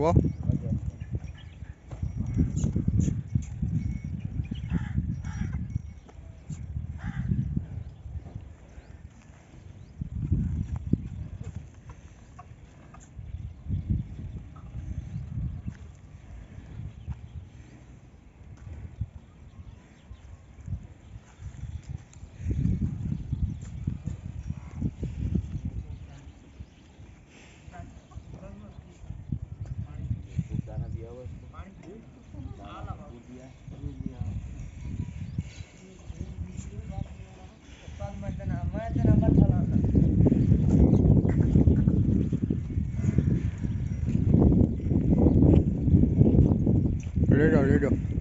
well lấy rồi lấy rồi